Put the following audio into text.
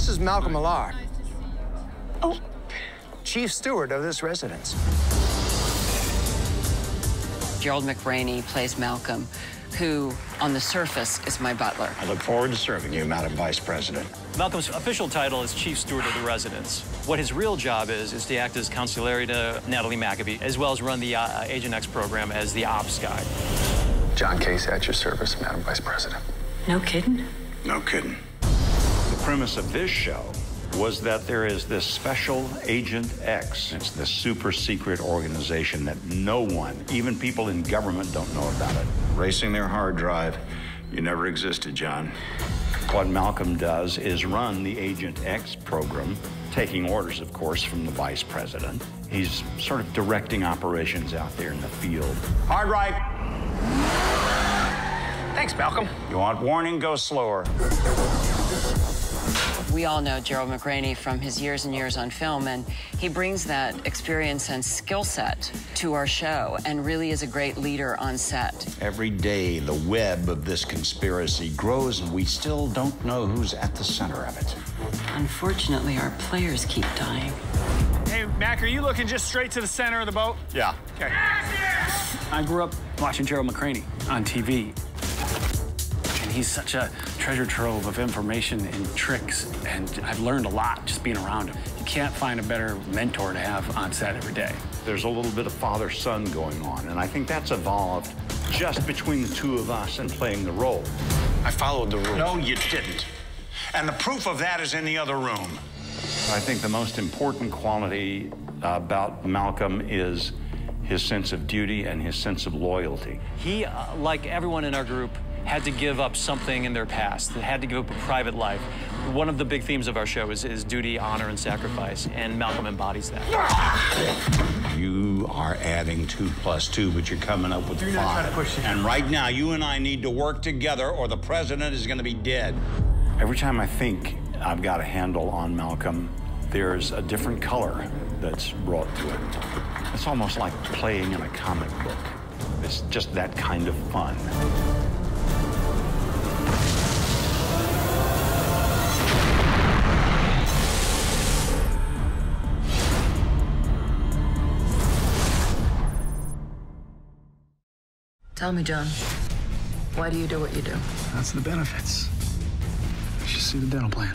This is Malcolm Millard. Oh. Chief steward of this residence. Gerald McRaney plays Malcolm, who, on the surface, is my butler. I look forward to serving you, Madam Vice President. Malcolm's official title is Chief Steward of the Residence. What his real job is, is to act as consigliere to Natalie Maccabee, as well as run the uh, Agent X program as the ops guy. John Case at your service, Madam Vice President. No kidding? No kidding. The premise of this show was that there is this special Agent X. It's this super secret organization that no one, even people in government, don't know about it. Racing their hard drive. You never existed, John. What Malcolm does is run the Agent X program, taking orders, of course, from the vice president. He's sort of directing operations out there in the field. Hard right. Thanks, Malcolm. You want warning? Go slower. We all know Gerald McRaney from his years and years on film, and he brings that experience and skill set to our show and really is a great leader on set. Every day, the web of this conspiracy grows, and we still don't know who's at the center of it. Unfortunately, our players keep dying. Hey, Mac, are you looking just straight to the center of the boat? Yeah. Okay. I grew up watching Gerald McRaney on TV. And he's such a treasure trove of information and tricks, and I've learned a lot just being around him. You can't find a better mentor to have on set every day. There's a little bit of father-son going on, and I think that's evolved just between the two of us and playing the role. I followed the rules. No, you didn't. And the proof of that is in the other room. I think the most important quality about Malcolm is his sense of duty and his sense of loyalty. He, uh, like everyone in our group, had to give up something in their past, they had to give up a private life. One of the big themes of our show is, is duty, honor, and sacrifice, and Malcolm embodies that. You are adding two plus two, but you're coming up with You're not five. to push it. And right now, you and I need to work together, or the president is going to be dead. Every time I think I've got a handle on Malcolm, there's a different color that's brought to it. It's almost like playing in a comic book. It's just that kind of fun. Tell me, John. Why do you do what you do? That's the benefits. You should see the dental plan.